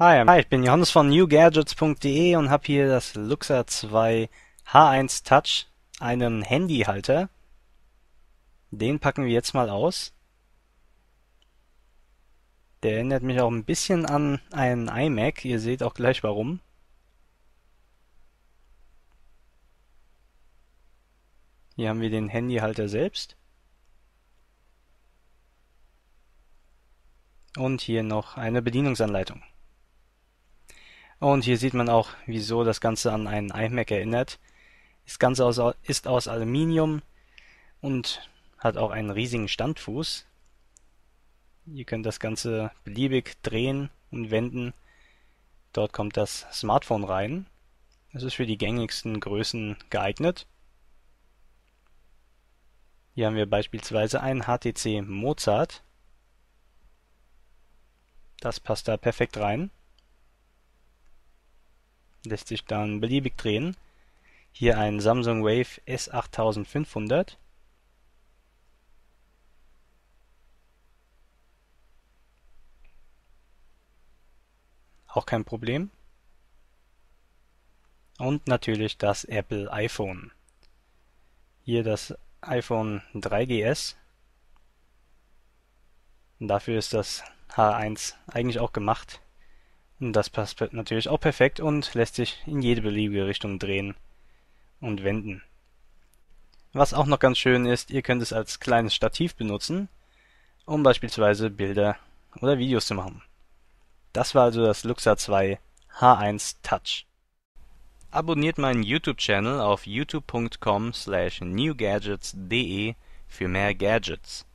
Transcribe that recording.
Hi, hi, ich bin Johannes von newgadgets.de und habe hier das Luxa 2 H1 Touch, einen Handyhalter. Den packen wir jetzt mal aus. Der erinnert mich auch ein bisschen an einen iMac, ihr seht auch gleich warum. Hier haben wir den Handyhalter selbst. Und hier noch eine Bedienungsanleitung. Und hier sieht man auch, wieso das Ganze an einen iMac erinnert. Das Ganze aus, ist aus Aluminium und hat auch einen riesigen Standfuß. Ihr könnt das Ganze beliebig drehen und wenden. Dort kommt das Smartphone rein. Es ist für die gängigsten Größen geeignet. Hier haben wir beispielsweise ein HTC Mozart. Das passt da perfekt rein lässt sich dann beliebig drehen. Hier ein Samsung Wave S8500. Auch kein Problem. Und natürlich das Apple iPhone. Hier das iPhone 3GS. Dafür ist das H1 eigentlich auch gemacht. Das passt natürlich auch perfekt und lässt sich in jede beliebige Richtung drehen und wenden. Was auch noch ganz schön ist, ihr könnt es als kleines Stativ benutzen, um beispielsweise Bilder oder Videos zu machen. Das war also das Luxa 2 H1 Touch. Abonniert meinen YouTube-Channel auf youtube.com slash newgadgets.de für mehr Gadgets.